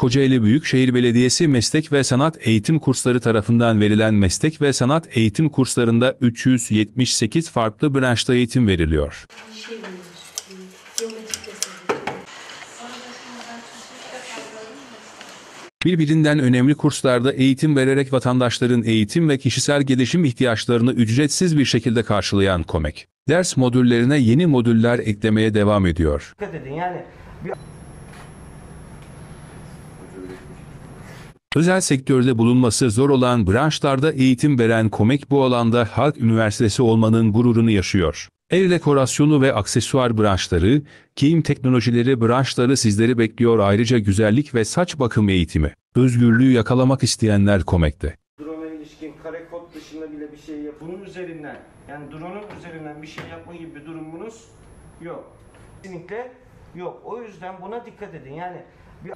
Kocaeli Büyükşehir Belediyesi Meslek ve Sanat Eğitim Kursları tarafından verilen meslek ve sanat eğitim kurslarında 378 farklı branşta eğitim veriliyor. Birbirinden önemli kurslarda eğitim vererek vatandaşların eğitim ve kişisel gelişim ihtiyaçlarını ücretsiz bir şekilde karşılayan KOMEK, ders modüllerine yeni modüller eklemeye devam ediyor. Dikkat edin yani bir Özel sektörde bulunması zor olan branşlarda eğitim veren KOMEK bu alanda Halk Üniversitesi olmanın gururunu yaşıyor. El dekorasyonu ve aksesuar branşları, giyim teknolojileri branşları sizleri bekliyor ayrıca güzellik ve saç bakım eğitimi. Özgürlüğü yakalamak isteyenler KOMEK'te. drone'a ilişkin kare kod dışında bile bir şey yap. Bunun üzerinden yani drone'un üzerinden bir şey yapma gibi bir durumunuz yok. Kesinlikle yok. O yüzden buna dikkat edin. Yani bir